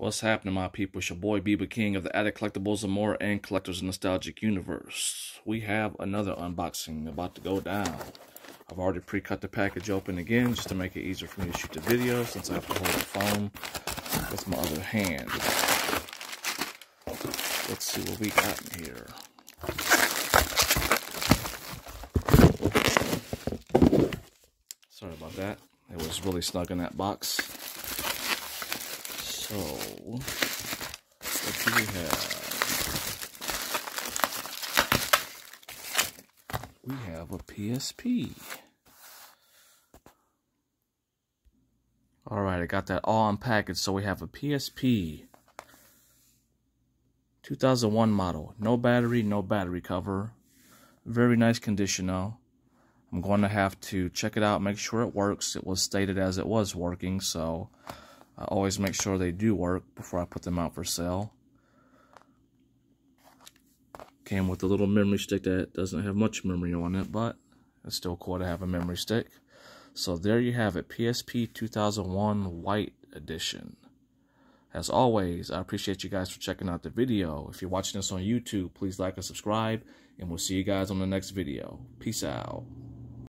What's happening, my people? It's your boy Bieber King of the Attic Collectibles and More and Collectors Nostalgic Universe. We have another unboxing about to go down. I've already pre-cut the package open again just to make it easier for me to shoot the video since I have to hold the phone with my other hand. Let's see what we got in here. Sorry about that. It was really snug in that box. So, what do we have? We have a PSP. Alright, I got that all unpackaged. So we have a PSP 2001 model. No battery, no battery cover. Very nice condition though. I'm going to have to check it out, make sure it works. It was stated as it was working, so I always make sure they do work before I put them out for sale. Came with a little memory stick that doesn't have much memory on it, but it's still cool to have a memory stick. So there you have it, PSP 2001 White Edition. As always, I appreciate you guys for checking out the video. If you're watching this on YouTube, please like and subscribe, and we'll see you guys on the next video. Peace out.